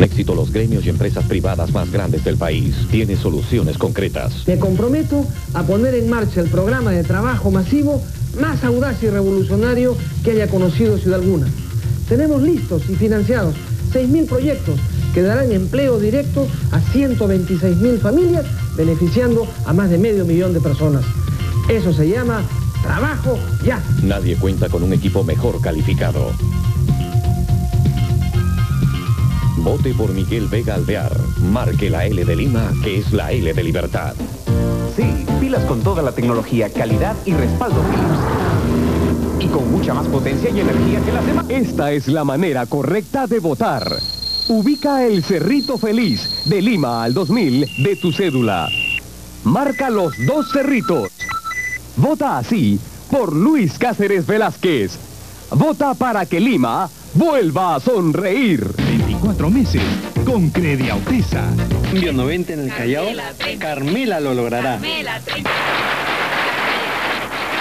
Con éxito los gremios y empresas privadas más grandes del país. Tiene soluciones concretas. Me comprometo a poner en marcha el programa de trabajo masivo más audaz y revolucionario que haya conocido Ciudad Alguna. Tenemos listos y financiados 6.000 proyectos que darán empleo directo a 126.000 familias, beneficiando a más de medio millón de personas. Eso se llama trabajo ya. Nadie cuenta con un equipo mejor calificado. Vote por Miguel Vega Alvear. Marque la L de Lima, que es la L de libertad. Sí, pilas con toda la tecnología, calidad y respaldo Philips. Y con mucha más potencia y energía que las demás. Esta es la manera correcta de votar. Ubica el Cerrito Feliz de Lima al 2000 de tu cédula. Marca los dos cerritos. Vota así por Luis Cáceres Velázquez. Vota para que Lima vuelva a sonreír. 24 meses con Crediautesa. Cambio 90 en el Callao, Carmela lo logrará.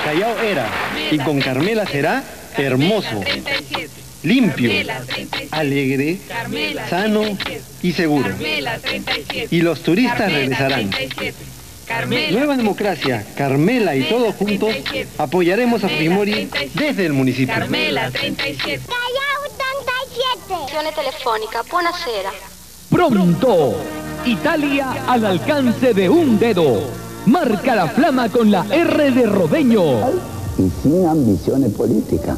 Callao era y con Carmela será hermoso, limpio, alegre, sano y seguro. Y los turistas regresarán. Nueva Democracia, Carmela y todos juntos apoyaremos a Fujimori desde el municipio. Carmela 37. Callao 37. telefónica, buonasera. Pronto, Italia al alcance de un dedo. Marca la flama con la R de Rodeño. Y sin ambiciones políticas.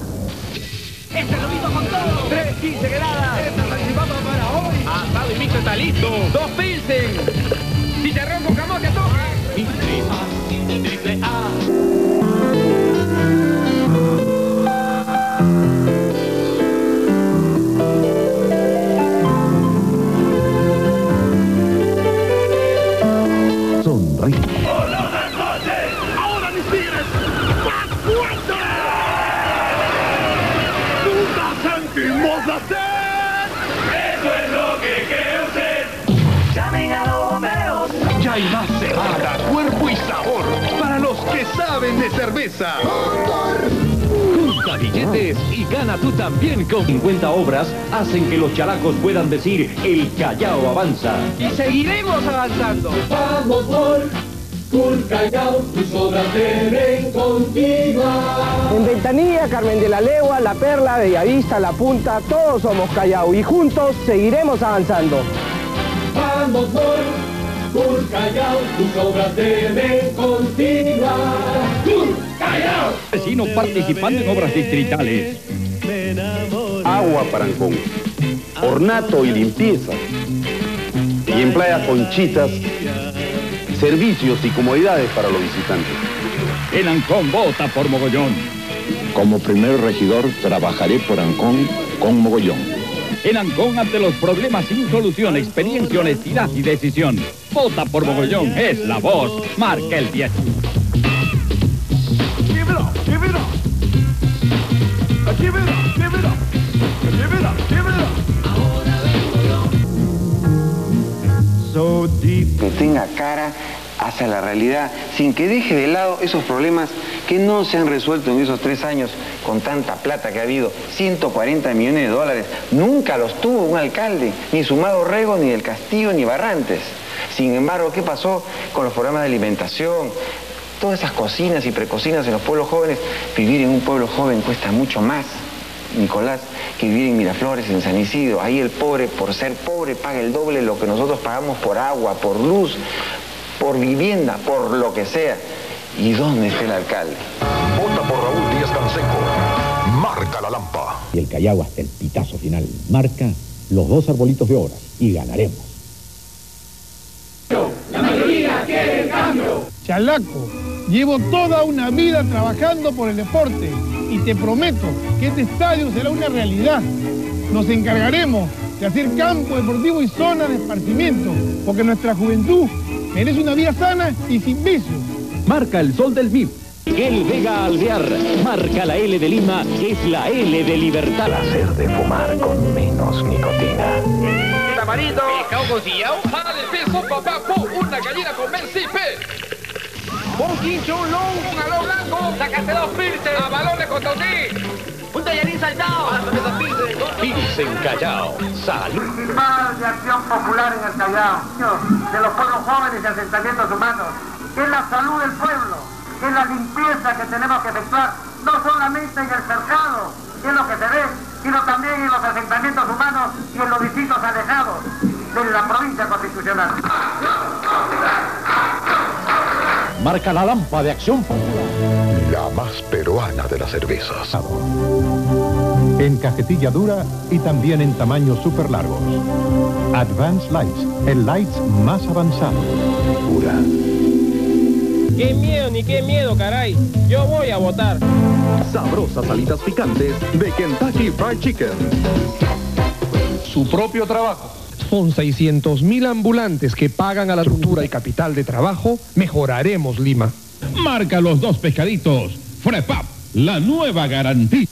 Este lo mismo con todo. 3.15 gradas. Esta participando para hoy. Asado y mixto está listo. Dos pilsen. Sonríe. ¡Ahora mis tigres! ¡Más fuerte! ¡Eso es lo que quiere usted! ¡Llamen a los bomberos! Ya hay más cebada, cuerpo y sabor para los que saben de cerveza. Billetes y gana tú también con 50 obras hacen que los characos puedan decir el Callao avanza. ¡Y seguiremos avanzando! Vamos por, por Callao, tus obras deben continuar. En Ventanilla, Carmen de la Legua, La Perla, Bellavista, La Punta, todos somos Callao y juntos seguiremos avanzando. Vamos por, por Callao, tus obras deben Vecinos participando en obras distritales. Agua para Ancón, ornato y limpieza. Y en Playa Conchitas, servicios y comodidades para los visitantes. El Ancón vota por Mogollón. Como primer regidor trabajaré por Ancón con Mogollón. En Ancón ante los problemas sin solución, experiencia, honestidad y decisión. Vota por Mogollón, es la voz. Marca el 10. Que tenga cara hacia la realidad, sin que deje de lado esos problemas que no se han resuelto en esos tres años con tanta plata que ha habido, 140 millones de dólares. Nunca los tuvo un alcalde, ni Sumado Rego, ni del Castillo, ni Barrantes. Sin embargo, ¿qué pasó con los programas de alimentación? Todas esas cocinas y precocinas en los pueblos jóvenes, vivir en un pueblo joven cuesta mucho más, Nicolás, que vivir en Miraflores, en San Isidro. Ahí el pobre, por ser pobre, paga el doble de lo que nosotros pagamos por agua, por luz, por vivienda, por lo que sea. ¿Y dónde está el alcalde? Vota por Raúl Díaz Canseco. Marca la lampa. Y el Callao hasta el pitazo final. Marca los dos arbolitos de horas y ganaremos. La mayoría quiere el cambio. Chalaco, llevo toda una vida trabajando por el deporte y te prometo que este estadio será una realidad. Nos encargaremos de hacer campo deportivo y zona de esparcimiento, porque nuestra juventud merece una vida sana y sin vicios. Marca el sol del VIP. El Vega Alvear. Marca la L de Lima, que es la L de libertad. Placer de fumar con menos nicotina. Tamarindo. Pescado con sillao. Para de peso, papá, po. Una gallina con mencipe. Un quincho, un long, un aló blanco. Sácate dos pilsen. A balones con toní. Un tallarín saltado. Pilsen Callao. Salud. Principal de acción popular en el Callao. De los pueblos jóvenes y asentamientos humanos. Es la salud del pueblo. Es la limpieza que tenemos que efectuar. No solamente en el cercado, que es lo que se ve, sino también en los asentamientos humanos y en los distritos alejados de la provincia constitucional. Marca la lámpara de acción La más peruana de las cervezas. En cajetilla dura y también en tamaños super largos. Advanced Lights, el lights más avanzado. Pura. Qué miedo ni qué miedo, caray. Yo voy a votar. Sabrosas alitas picantes de Kentucky Fried Chicken. Su propio trabajo. Con 600 mil ambulantes que pagan a la estructura y capital de trabajo, mejoraremos Lima. Marca los dos pescaditos. Frepap, la nueva garantía.